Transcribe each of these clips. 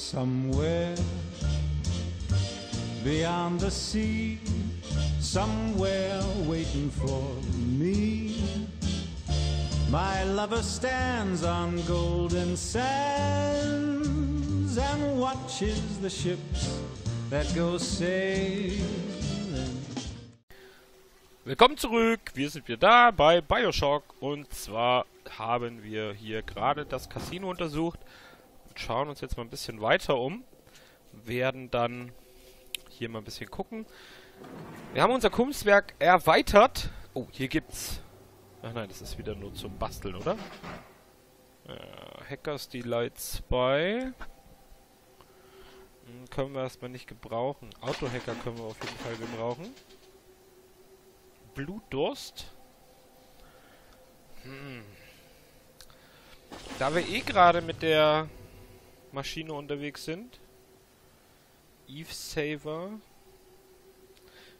Somewhere beyond the sea, somewhere waiting for me. My lover stands on golden sands and watches the ships that go sailing. Willkommen zurück, wir sind wieder da bei Bioshock und zwar haben wir hier gerade das Casino untersucht schauen uns jetzt mal ein bisschen weiter um. Werden dann hier mal ein bisschen gucken. Wir haben unser Kunstwerk erweitert. Oh, hier gibt's... Ach nein, das ist wieder nur zum Basteln, oder? Äh, Hackers Delight 2. Hm, können wir erstmal nicht gebrauchen. Autohacker können wir auf jeden Fall gebrauchen. Blutdurst. Hm. Da wir eh gerade mit der Maschine unterwegs sind. Eve Saver.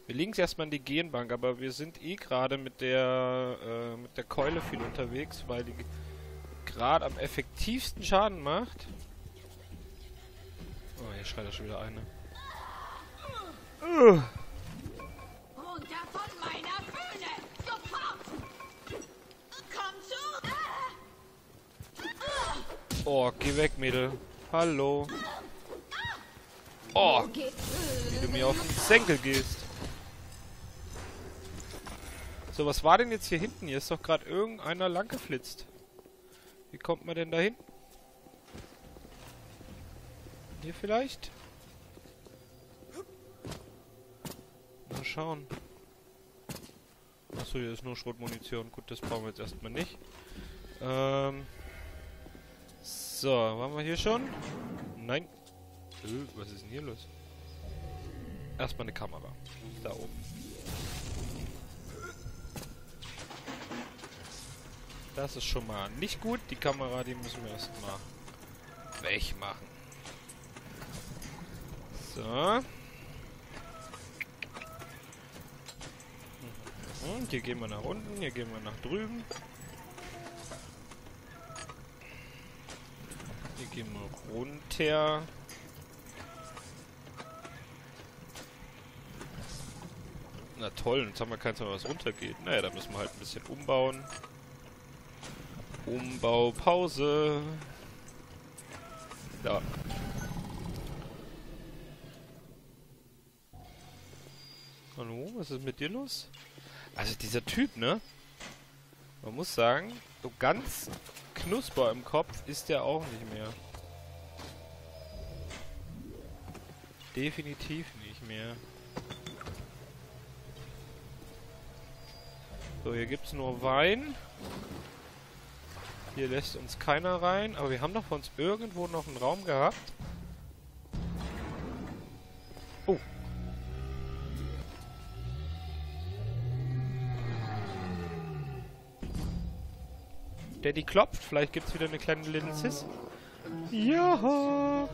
Wir legen es erstmal in die Genbank, aber wir sind eh gerade mit der äh, mit der Keule viel unterwegs, weil die gerade am effektivsten Schaden macht. Oh, hier schreit er schon wieder eine. Uh. Runter von meiner Bühne! Sofort! Komm zu! Oh, geh weg, Mädel. Hallo. Oh, wie du mir auf den Senkel gehst. So, was war denn jetzt hier hinten? Hier ist doch gerade irgendeiner langgeflitzt. Wie kommt man denn da hin? Hier vielleicht? Mal schauen. Achso, hier ist nur Schrotmunition. Gut, das brauchen wir jetzt erstmal nicht. Ähm. So, waren wir hier schon? Nein. Äh, was ist denn hier los? Erstmal eine Kamera. Da oben. Das ist schon mal nicht gut. Die Kamera, die müssen wir erstmal wegmachen. So. Und hier gehen wir nach unten, hier gehen wir nach drüben. Gehen wir runter. Na toll, jetzt haben wir keins mehr, was runtergeht. Naja, da müssen wir halt ein bisschen umbauen. Umbau, Pause. Ja. Hallo, was ist mit dir los? Also dieser Typ, ne? Man muss sagen, so ganz knusper im Kopf ist der auch nicht mehr. Definitiv nicht mehr. So, hier gibt's nur Wein. Hier lässt uns keiner rein, aber wir haben doch von uns irgendwo noch einen Raum gehabt. Daddy klopft, vielleicht gibt's wieder eine kleine Little Sis. Ja.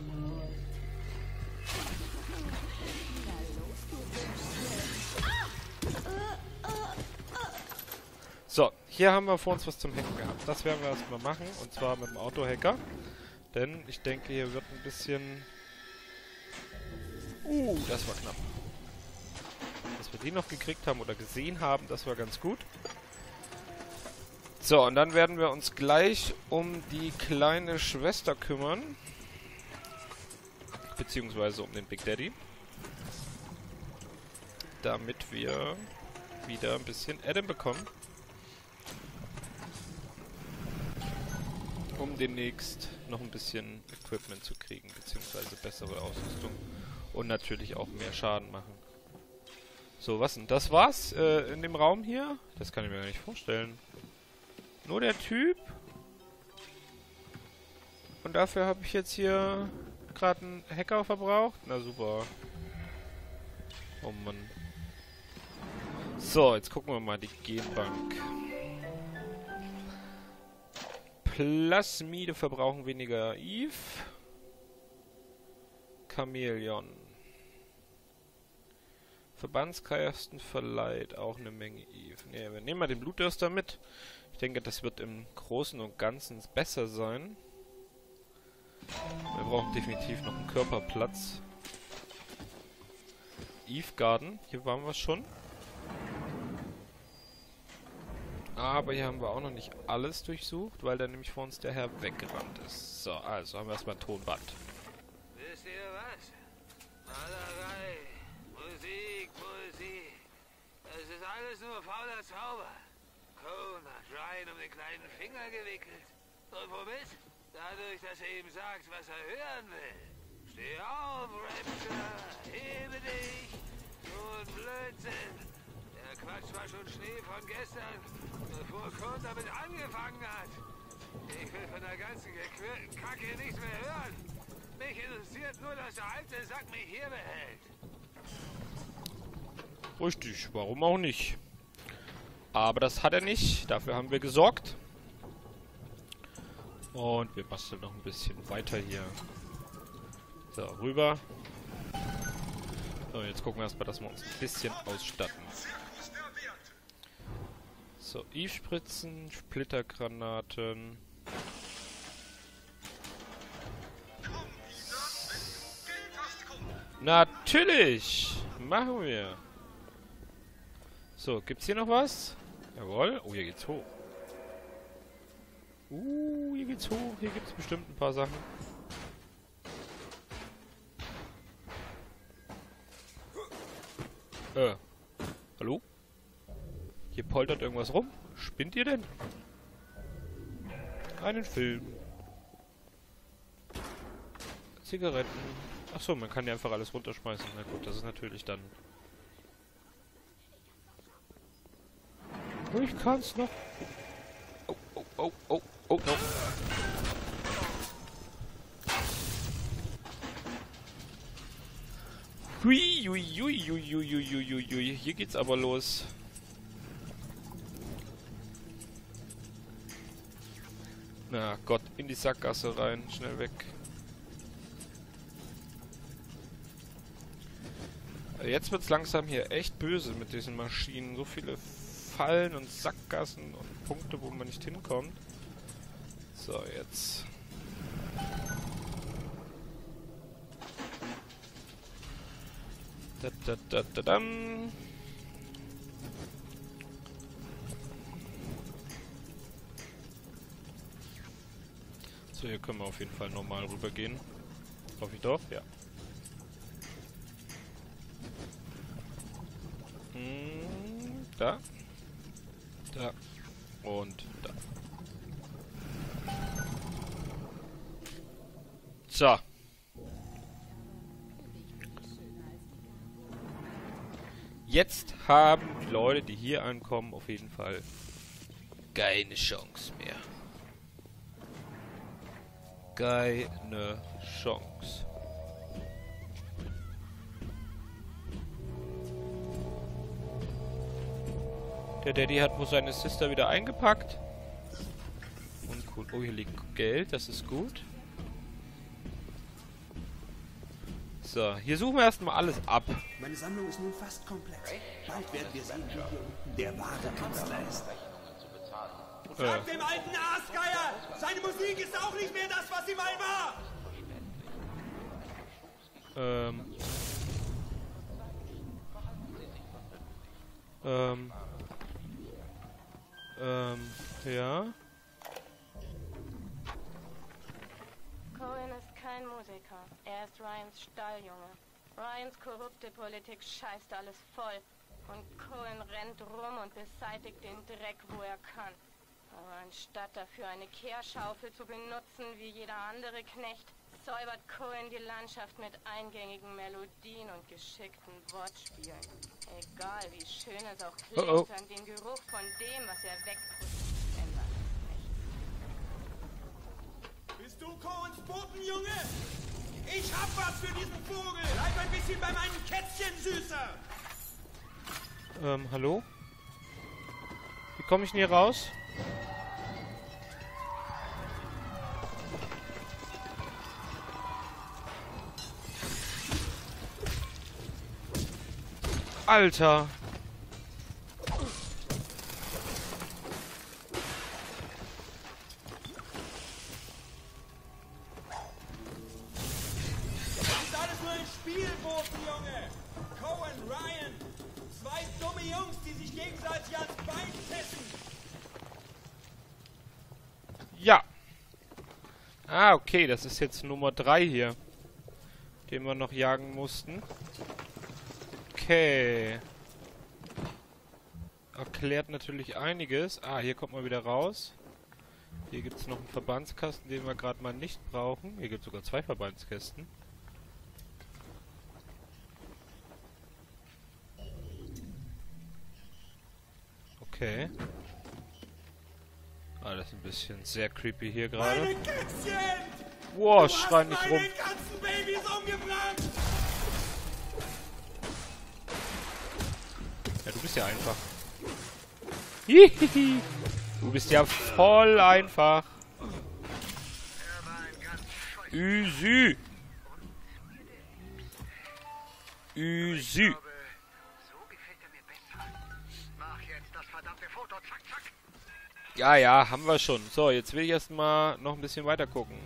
So, hier haben wir vor uns was zum Hacken gehabt. Das werden wir erstmal machen, und zwar mit dem Autohacker. Denn ich denke, hier wird ein bisschen... Uh, das war knapp. Dass wir die noch gekriegt haben oder gesehen haben, das war ganz gut. So, und dann werden wir uns gleich um die kleine Schwester kümmern. Beziehungsweise um den Big Daddy. Damit wir wieder ein bisschen Adam bekommen. um demnächst noch ein bisschen Equipment zu kriegen, beziehungsweise bessere Ausrüstung und natürlich auch mehr Schaden machen. So, was denn? Das war's äh, in dem Raum hier? Das kann ich mir gar nicht vorstellen. Nur der Typ? Und dafür habe ich jetzt hier gerade einen Hacker verbraucht? Na super. Oh Mann. So, jetzt gucken wir mal die Genbank. Plasmide verbrauchen weniger Eve. Chamäleon. Verbandskasten verleiht auch eine Menge Eve. Ne, wir nehmen mal den Blutdürster mit. Ich denke, das wird im Großen und Ganzen besser sein. Wir brauchen definitiv noch einen Körperplatz. Eve Garden, hier waren wir schon. Aber hier haben wir auch noch nicht alles durchsucht, weil da nämlich vor uns der Herr weggerannt ist. So, also haben wir erstmal ein Tonband. Wisst ihr was? Malerei, Musik, Musik. Es ist alles nur fauler Zauber. Hat Ryan um den kleinen Finger gewickelt. Und womit? Dadurch, dass er ihm sagt, was er hören will. Steh auf, Raptor, hebe dich. So ein Blödsinn. Der Quatsch war schon Schnee von gestern, bevor Cone damit angefangen hat. Ich will von der ganzen gequirlten Kacke nichts mehr hören. Mich interessiert nur, dass der alte Sack mich hier behält. Richtig, warum auch nicht? Aber das hat er nicht. Dafür haben wir gesorgt. Und wir basteln noch ein bisschen weiter hier. So, rüber. So, jetzt gucken wir erstmal, dass wir uns ein bisschen ausstatten. So, Eve-Spritzen, Splittergranaten. Natürlich! Machen wir. So, gibt's hier noch was? Jawohl. Oh, hier geht's hoch. Uh, hier geht's hoch. Hier gibt's bestimmt ein paar Sachen. Äh. Hallo? Hier poltert irgendwas rum. Spinnt ihr denn? Einen Film. Zigaretten. Achso, man kann ja einfach alles runterschmeißen. Na gut, das ist natürlich dann... Ich kann's noch. Oh, oh, oh, oh, oh, oh. no. Hui, hui, hui, hui, hui, hui, hui, hui. Hier geht's aber los. Na Gott, in die Sackgasse rein, schnell weg. Jetzt wird's langsam hier echt böse mit diesen Maschinen. So viele Fallen und Sackgassen und Punkte, wo man nicht hinkommt. So, jetzt. Da, da, da, da, dam. So, hier können wir auf jeden Fall normal rübergehen. Hoffe ich doch, ja. Hm, da. Da. Und da. So. Jetzt haben die Leute, die hier ankommen, auf jeden Fall keine Chance mehr. Keine Chance. Der Daddy hat wohl seine Sister wieder eingepackt. Und cool. Oh, hier liegt Geld, das ist gut. So, hier suchen wir erstmal alles ab. Meine Sammlung ist nun fast komplett. Bald werden wir sehen, wie hier unten der wahre Künstler ist. Sag dem alten Aasgeier, seine Musik ist auch nicht mehr das, was sie mal war. Ähm. Ähm. Ähm, ja. Cohen ist kein Musiker. Er ist Ryans Stalljunge. Ryans korrupte Politik scheißt alles voll. Und Cohen rennt rum und beseitigt den Dreck, wo er kann. Aber anstatt dafür eine Kehrschaufel zu benutzen wie jeder andere Knecht, säubert Cohen die Landschaft mit eingängigen Melodien und geschickten Wortspielen. Egal wie schön es auch klingt, Oh, oh. an den Geruch von dem, was er wegputzt, ändert es nichts. Bist du Cohens Botenjunge? Ich hab was für diesen Vogel. Bleib ein bisschen bei meinen Kätzchen, Süßer. Ähm, hallo? Wie komme ich denn hier raus? Ja. Ah, okay, das ist jetzt Nummer 3 hier. Den wir noch jagen mussten. Okay. Erklärt natürlich einiges. Ah, hier kommt man wieder raus. Hier gibt es noch einen Verbandskasten, den wir gerade mal nicht brauchen. Hier gibt es sogar zwei Verbandskästen. Okay. Ah, das ist ein bisschen sehr creepy hier gerade. Meine! Wow, Du schrei nicht meine rum. ganzen Babys umgebracht! Du bist ja einfach. Hihihi. Du bist ja voll einfach. Üsü. Üsü. Ja, ja, haben wir schon. So, jetzt will ich erstmal noch ein bisschen weiter gucken.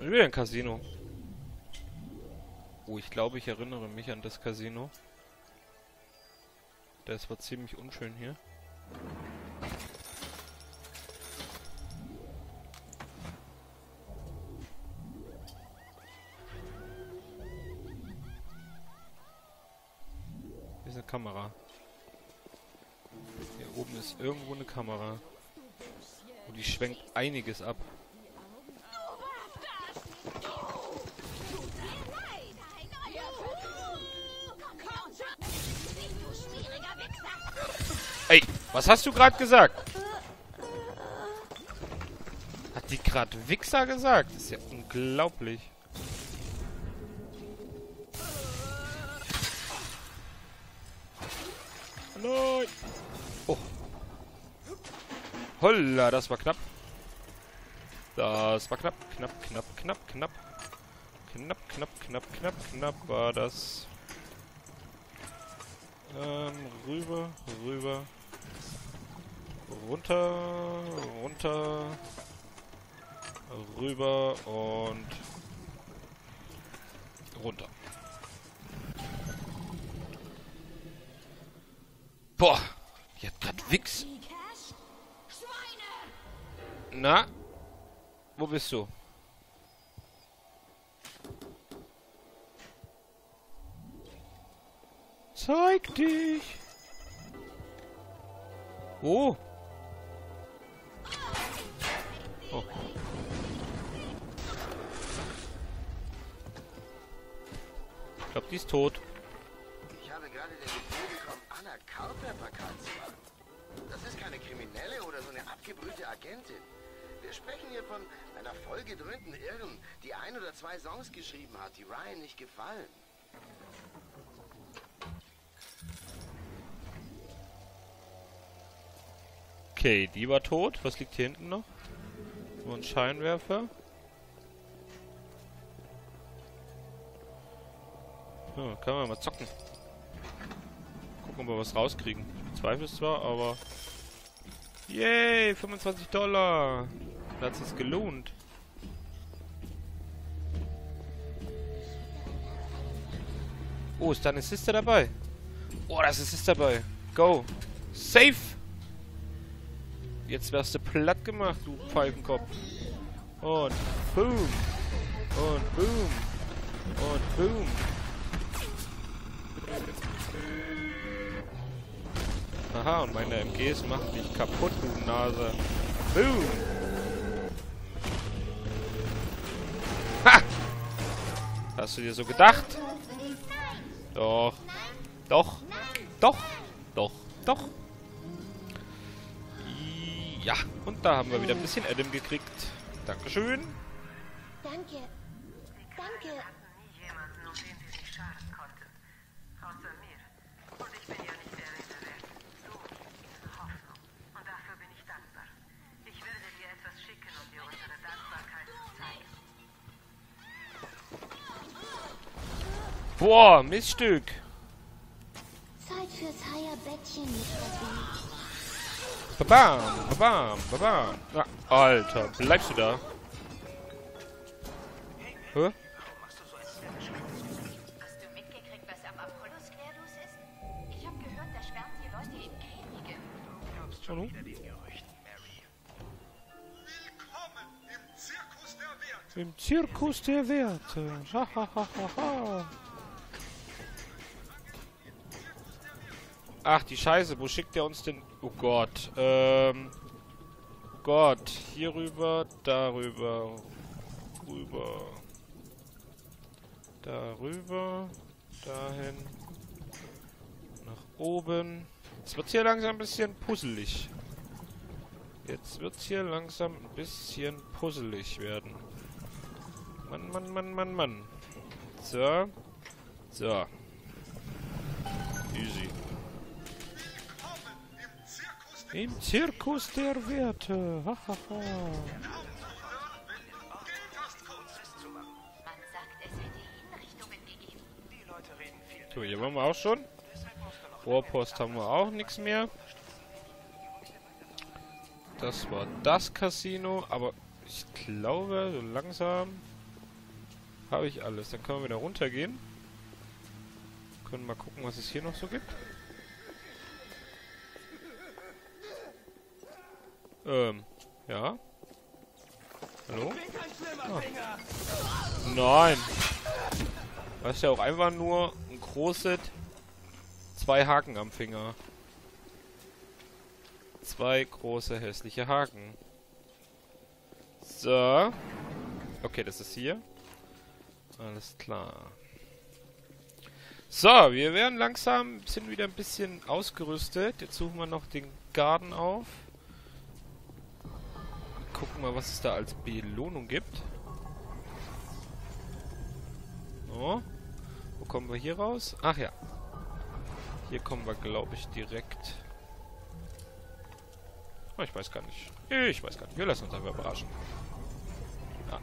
Wieder ein Casino. Oh, ich glaube, ich erinnere mich an das Casino. Das war ziemlich unschön hier. Hier ist eine Kamera. Hier oben ist irgendwo eine Kamera. Und die schwenkt einiges ab. Was hast du gerade gesagt? Hat die gerade Wichser gesagt? Das ist ja unglaublich. Nein. Oh. Holla, das war knapp. Das war knapp, knapp, knapp, knapp, knapp. Knapp, knapp, knapp, knapp, knapp war das. Ähm, rüber, rüber. Runter, runter. Rüber und runter. Boah, hat grad Wix. Na? Wo bist du? Zeig dich! Oh. Glaube, die ist tot. Ich habe gerade den Befehl bekommen, Anna Carpenter krank zu machen. Das ist keine Kriminelle oder so eine abgebrühte Agentin. Wir sprechen hier von einer vollgedröhnten Irren, die ein oder zwei Songs geschrieben hat, die Ryan nicht gefallen. Okay, die war tot. Was liegt hier hinten noch? So ein Scheinwerfer. Ja, können wir mal zocken. Gucken, ob wir was rauskriegen. Ich bezweifle es zwar, aber... Yay, 25 Dollar. Da hat es gelohnt. Oh, ist da eine Sister dabei? Oh, da ist Sister dabei. Go. Safe. Jetzt wärst du platt gemacht, du Pfeifenkopf. Und boom. Und boom. Und boom. Aha, und meine MGs machen dich kaputt, du Nase. Boom. Ha! Hast du dir so gedacht? Doch. Doch. Doch. Doch. Doch. Ja, und da haben wir wieder ein bisschen Adam gekriegt. Dankeschön. Danke. Danke. Boah, Miststück. Zeit fürs Heierbettchen, Mr. B. Babam, babam, babam. Na, Alter, bleibst du da? Hä? Hast du mitgekriegt, was am Apollo-Square ist? Ich habe gehört, da sperren sie Leute in Käfige. Hallo? Im Zirkus der Werte. Ha, ha, ha, ha, ha. Ach, die Scheiße. Wo schickt der uns denn? Oh Gott. Ähm. Oh Gott. Hier rüber, darüber. Rüber. Darüber. Dahin. Nach oben. Jetzt wird's hier langsam ein bisschen puzzelig. Jetzt wird's hier langsam ein bisschen puzzelig werden. Mann, Mann, Mann, Mann, Mann. So. So. Im Zirkus der Werte. Ha. So, hier waren wir auch schon. Rohrpost haben wir auch nichts mehr. Das war das Casino, aber ich glaube, so langsam habe ich alles. Dann können wir wieder runtergehen. Können mal gucken, was es hier noch so gibt. Ähm, ja. Hallo? Ah. Nein. Das ist ja auch einfach nur ein großes zwei Haken am Finger. Zwei große hässliche Haken. So. Okay, das ist hier. Alles klar. So, wir werden langsam, sind wieder ein bisschen ausgerüstet. Jetzt suchen wir noch den Garten auf. Gucken mal, was es da als Belohnung gibt. So. Wo kommen wir hier raus? Ach ja. Hier kommen wir, glaube ich, direkt... Oh, ich weiß gar nicht. Ich weiß gar nicht. Wir lassen uns einfach überraschen. Ah.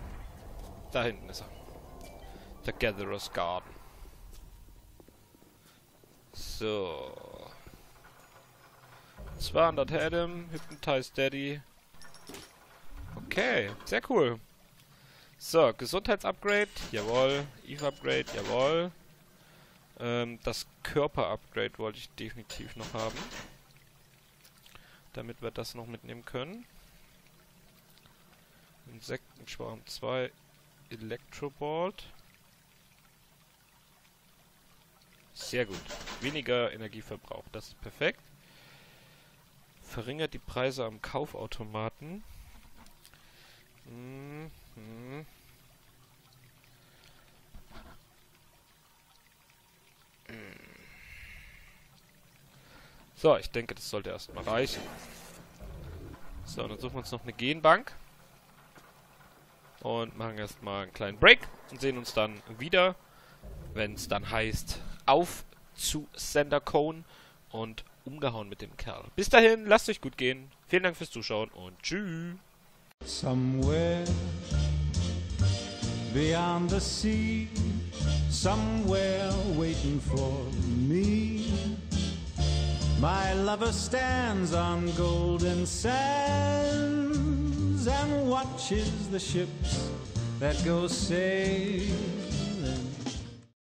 Da hinten ist er. The Gatherer's Garden. So. 200 Adam, Hypnotize Daddy. Okay, sehr cool. So, Gesundheitsupgrade, jawohl. Eve-Upgrade, jawohl. Ähm, das Körper-Upgrade wollte ich definitiv noch haben. Damit wir das noch mitnehmen können. Insektenschwarm 2, Electrobolt. Sehr gut. Weniger Energieverbrauch. Das ist perfekt. Verringert die Preise am Kaufautomaten. Mhm. So, ich denke, das sollte erstmal reichen. So, dann suchen wir uns noch eine Genbank. Und machen erstmal einen kleinen Break und sehen uns dann wieder, wenn es dann heißt, auf zu Sender Cone und umgehauen mit dem Kerl. Bis dahin, lasst euch gut gehen. Vielen Dank fürs Zuschauen und tschüss. Somewhere beyond the sea, somewhere waiting for me. My lover stands on golden sands and watches the ships that go sailing